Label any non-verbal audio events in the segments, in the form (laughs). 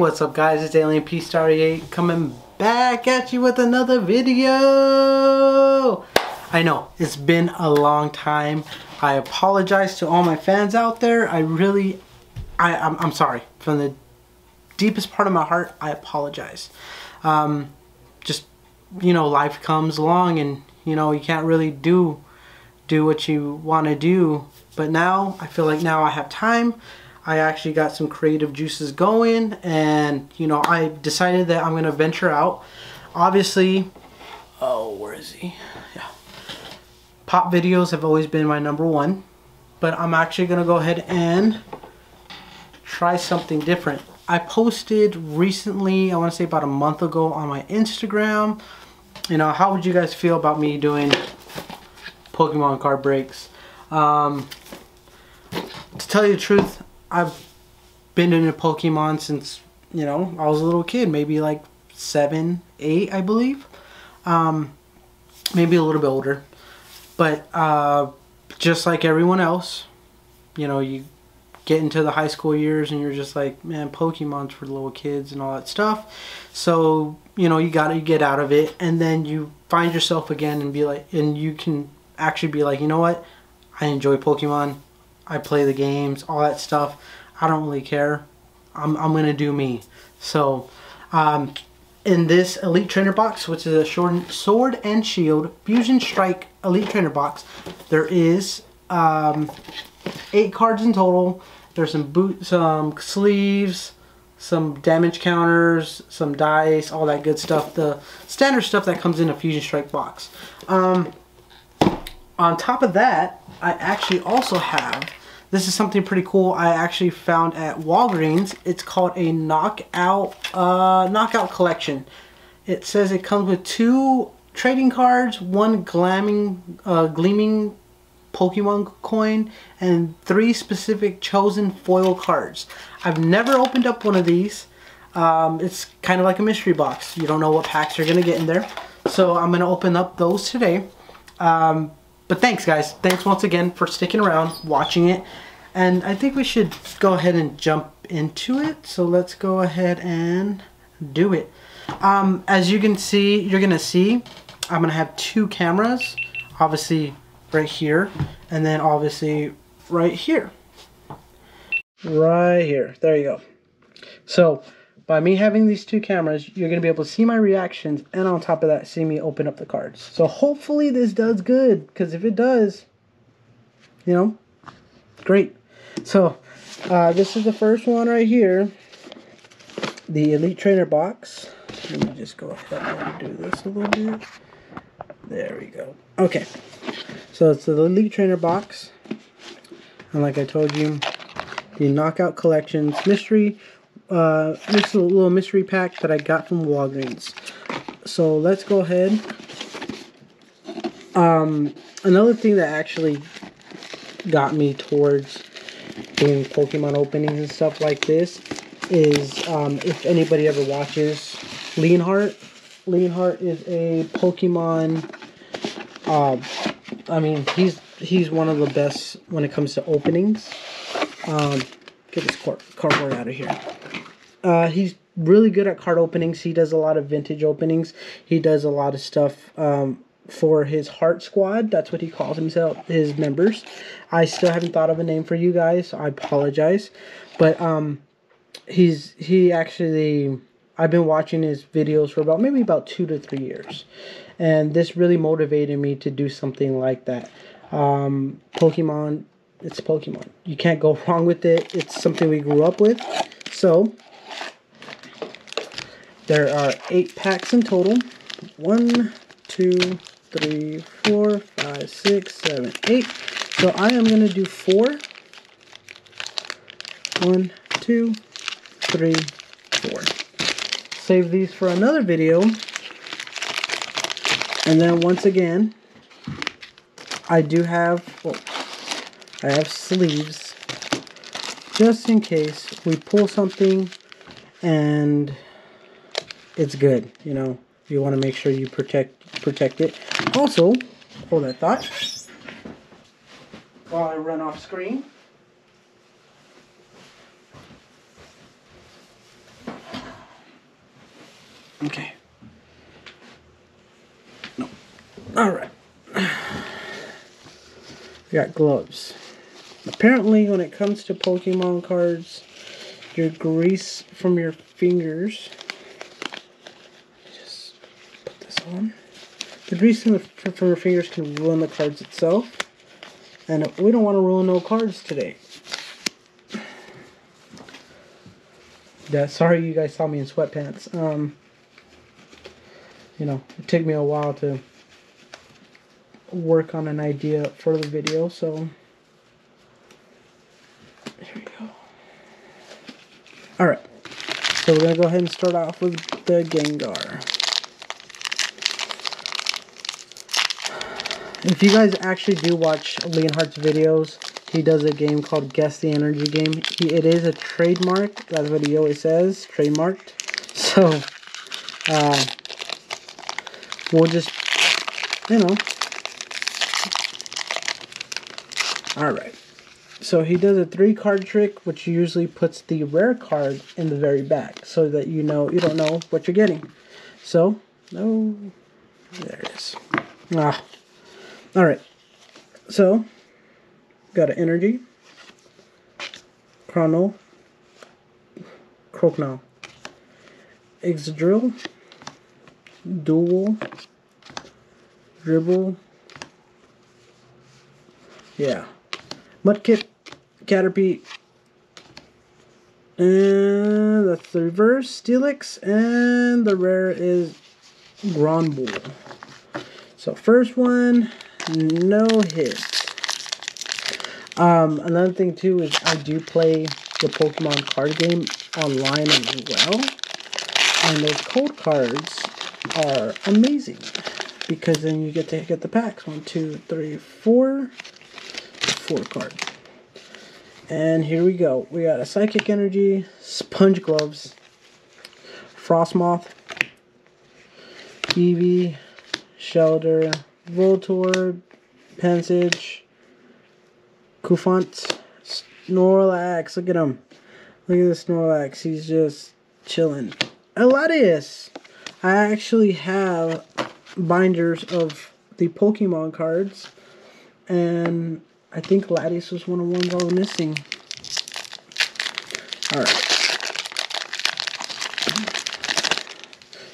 what's up guys? It's Alien P Star 8 coming back at you with another video. I know, it's been a long time. I apologize to all my fans out there. I really, I, I'm, I'm sorry. From the deepest part of my heart, I apologize. Um, just, you know, life comes along and, you know, you can't really do, do what you want to do. But now, I feel like now I have time. I actually got some creative juices going and you know I decided that I'm gonna venture out. Obviously oh where is he? Yeah. Pop videos have always been my number one but I'm actually gonna go ahead and try something different. I posted recently I want to say about a month ago on my Instagram. You know how would you guys feel about me doing Pokemon card breaks? Um, to tell you the truth I've been into Pokemon since, you know, I was a little kid, maybe like seven, eight, I believe. Um, maybe a little bit older. But uh, just like everyone else, you know, you get into the high school years and you're just like, man, Pokemon's for little kids and all that stuff. So, you know, you got to get out of it and then you find yourself again and be like, and you can actually be like, you know what? I enjoy Pokemon. I play the games, all that stuff. I don't really care. I'm, I'm going to do me. So, um, in this Elite Trainer box, which is a short, Sword and Shield Fusion Strike Elite Trainer box, there is um, eight cards in total. There's some boots, some sleeves, some damage counters, some dice, all that good stuff. The standard stuff that comes in a Fusion Strike box. Um, on top of that, I actually also have this is something pretty cool I actually found at Walgreens. It's called a Knockout uh, Knockout Collection. It says it comes with two trading cards, one glamming, uh, gleaming Pokemon coin, and three specific chosen foil cards. I've never opened up one of these. Um, it's kind of like a mystery box. You don't know what packs you're going to get in there. So I'm going to open up those today. Um, but thanks guys. Thanks once again for sticking around, watching it. And I think we should go ahead and jump into it. So let's go ahead and do it. Um, as you can see, you're going to see, I'm going to have two cameras. Obviously right here. And then obviously right here. Right here. There you go. So by me having these two cameras, you're going to be able to see my reactions and on top of that, see me open up the cards. So hopefully this does good because if it does, you know, great. So uh, this is the first one right here, the Elite Trainer box. Let me just go ahead and do this a little bit. There we go. Okay, so it's the Elite Trainer box. And like I told you, the Knockout Collections Mystery uh, this little mystery pack that I got from Walgreens. So let's go ahead. Um, another thing that actually got me towards doing Pokemon openings and stuff like this is um, if anybody ever watches Leonhart. Leonhart is a Pokemon. Uh, I mean, he's he's one of the best when it comes to openings. Um, get this cardboard out of here. Uh, he's really good at card openings. He does a lot of vintage openings. He does a lot of stuff um, for his Heart Squad. That's what he calls himself, his members. I still haven't thought of a name for you guys. I apologize, but um, he's he actually. I've been watching his videos for about maybe about two to three years, and this really motivated me to do something like that. Um, Pokemon, it's Pokemon. You can't go (laughs) wrong with it. It's something we grew up with. So there are eight packs in total. One, two, three, four, five, six, seven, eight. So I am going to do four. One, two, three, four. Save these for another video. And then once again, I do have, well, I have sleeves just in case we pull something and it's good. You know, you want to make sure you protect protect it. Also, hold that thought while I run off screen. Okay. No. Alright. We got gloves. Apparently, when it comes to Pokemon cards, your grease from your fingers. Just put this on. Grease from, your fingers can ruin the cards itself. And we don't want to ruin no cards today. Yeah, sorry you guys saw me in sweatpants. Um, you know, it took me a while to work on an idea for the video, so here we go. Alright, so we're going to go ahead and start off with the Gengar. If you guys actually do watch Leonhart's videos, he does a game called Guess the Energy Game. He, it is a trademark. That's what he always says, trademarked. (laughs) So, uh, we'll just, you know. Alright. So he does a three card trick, which usually puts the rare card in the very back, so that you know, you don't know what you're getting. So, no, there it is. Ah. Alright. So, got an energy, chrono, crocodile, Excadrill, dual, dribble, yeah, Mudkip, Caterpie, and that's the reverse, Steelix, and the rare is Granbull. So first one, no hit. Um, another thing too is I do play the Pokemon card game online as well. And those code cards are amazing. Because then you get to get the packs. One, two, three, four. Four cards. And here we go. We got a Psychic Energy, Sponge Gloves, Frosmoth, Eevee, Shellder, Voltorb, Pansage, Cufant, Snorlax. Look at him. Look at the Snorlax. He's just chilling. Eladius. I actually have binders of the Pokemon cards. And I think Latias was one of the ones I was missing. Alright.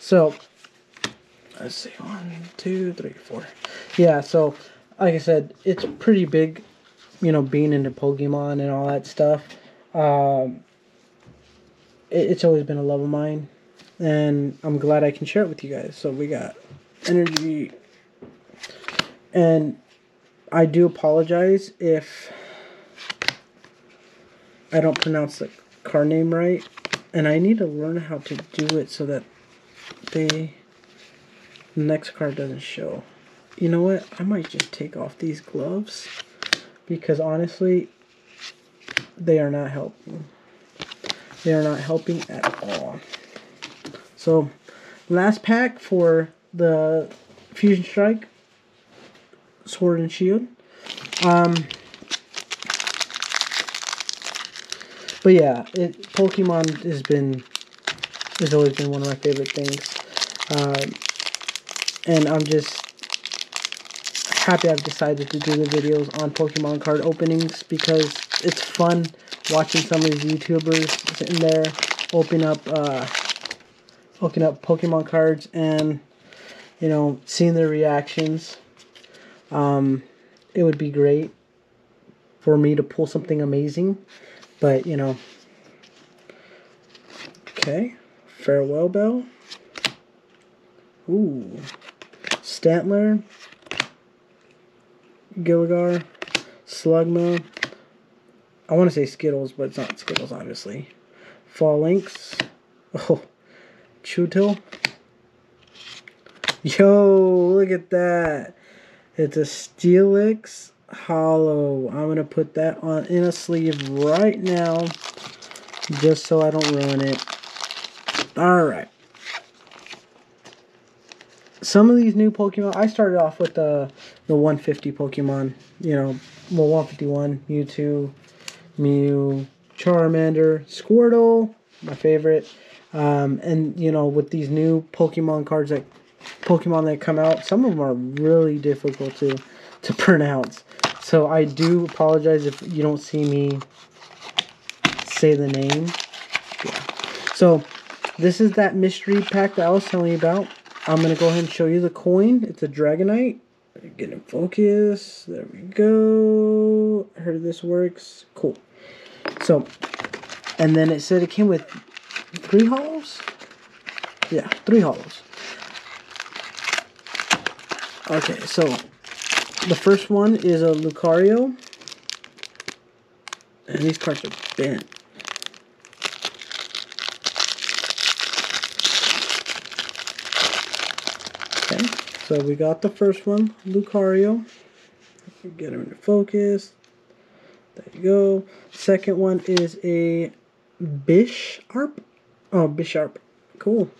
So, let's see. One, two, three, four. Yeah, so, like I said, it's pretty big you know, being into Pokemon and all that stuff, um, it, it's always been a love of mine, and I'm glad I can share it with you guys. So we got energy, and I do apologize if I don't pronounce the car name right, and I need to learn how to do it so that they the next card doesn't show. You know what? I might just take off these gloves because honestly, they are not helping. They are not helping at all. So, last pack for the Fusion Strike, Sword and Shield. Um, but yeah, it Pokemon has been has always been one of my favorite things, um, and I'm just happy I've decided to do the videos on Pokemon card openings because it's fun watching some of these YouTubers sitting there open up uh, opening up Pokemon cards and you know seeing their reactions. Um, it would be great for me to pull something amazing, but you know. Okay, farewell bell. Ooh, Stantler. Gilligar, Slugma. I want to say Skittles, but it's not Skittles, obviously. Falinks. Oh, Chewtle. Yo, look at that. It's a Steelix Holo. I'm going to put that on in a sleeve right now, just so I don't ruin it. Alright some of these new Pokemon, I started off with the the 150 Pokemon. You know, well, 151, Mewtwo, Mew, Charmander, Squirtle, my favorite. Um, and you know, with these new Pokemon cards that Pokemon that come out, some of them are really difficult to to (laughs) pronounce. So I do apologize if you don't see me say the name. Yeah. So this is that mystery pack that I was telling you about. I'm gonna go ahead and show you the coin. It's a Dragonite. Get in focus. There we go. I heard this works. Cool. So, and then it said it came with three holos. Yeah, three holos. Okay, so the first one is a Lucario. And these cards are bent. Okay, so we got the first one, Lucario. Get him into focus. There you go. Second one is a Bisharp. Oh, Bisharp. Cool.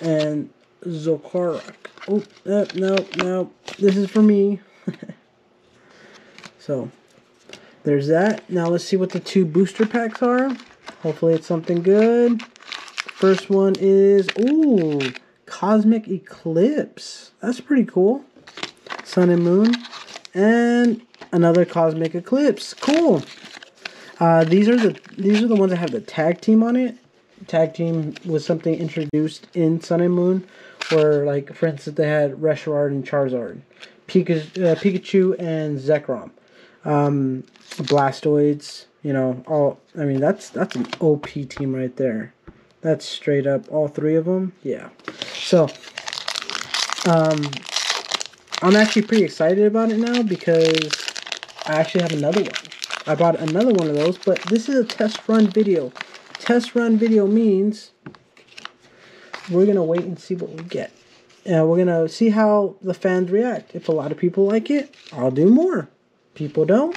And Zoroark. Oh, no, no, no. This is for me. (laughs) so, there's that. Now let's see what the two booster packs are. Hopefully it's something good. First one is, ooh, Cosmic Eclipse. That's pretty cool. Sun and Moon. And another Cosmic Eclipse. Cool. Uh, these are the these are the ones that have the tag team on it. Tag team was something introduced in Sun and Moon, where like for instance they had Reshiram and Charizard, Pikachu, uh, Pikachu and Zekrom, um, Blastoids. You know, all I mean that's that's an OP team right there. That's straight up all three of them. Yeah. So, um, I'm actually pretty excited about it now because I actually have another one. I bought another one of those, but this is a test run video. Test run video means we're going to wait and see what we get. And we're going to see how the fans react. If a lot of people like it, I'll do more. People don't,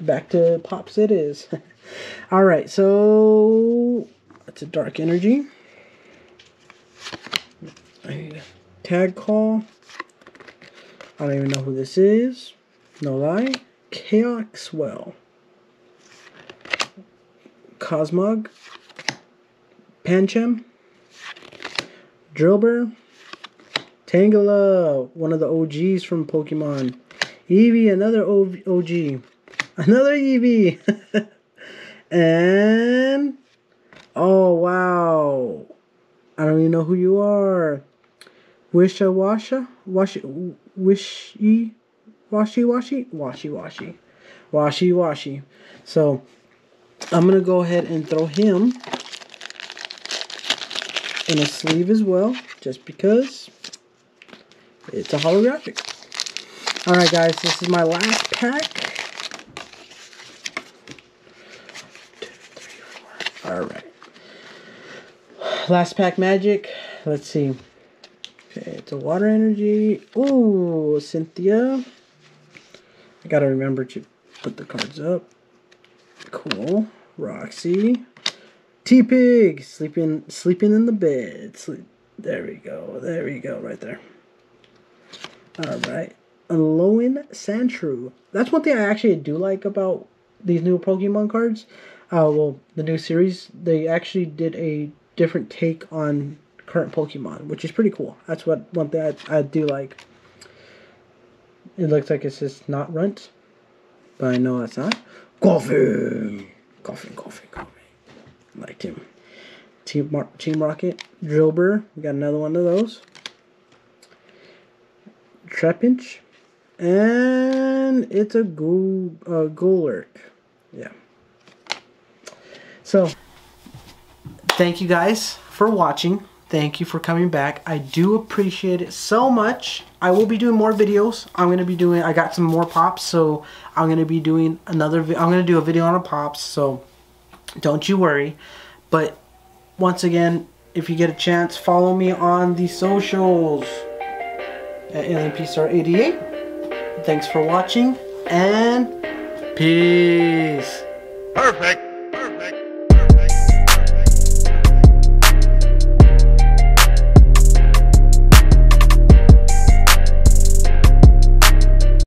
back to Pops it is. (laughs) Alright, so it's a dark energy. Tag call. I don't even know who this is. No lie. Chaoswell. Cosmog. Pancham. Drilbur. Tangela, one of the OGs from Pokemon. Eevee, another OG. Another Eevee. (laughs) and oh wow. I don't even know who you are. Wisha Washa? Washi Wishy Washi Washi? Washi Washi. Washi Washi. So I'm gonna go ahead and throw him in a sleeve as well, just because it's a holographic. Alright guys, this is my last pack. Alright. Last pack magic. Let's see. Okay, it's a water energy. Ooh, Cynthia. I gotta remember to put the cards up. Cool. Roxie. Tepig. Sleeping sleeping in the bed. Sleep. There we go. There we go. Right there. Alright. Alolan Sandshrew. That's one thing I actually do like about these new Pokemon cards uh, well, the new series, they actually did a different take on current Pokemon, which is pretty cool. That's what one thing I, I do like. It looks like it's just not Runt, but I know it's not. Koffing! Koffing, Koffing, Koffing. Liked him. Team, Mar Team Rocket, Drilbur, we got another one of those. Trapinch, and it's a Ghoul. Yeah. So, thank you guys for watching. Thank you for coming back. I do appreciate it so much. I will be doing more videos. I'm going to be doing, I got some more pops, so I'm going to be doing another, I'm going to do a video on a pops, so don't you worry. But once again, if you get a chance, follow me on the socials at AlienPStar88. Thanks for watching, and peace. Perfect.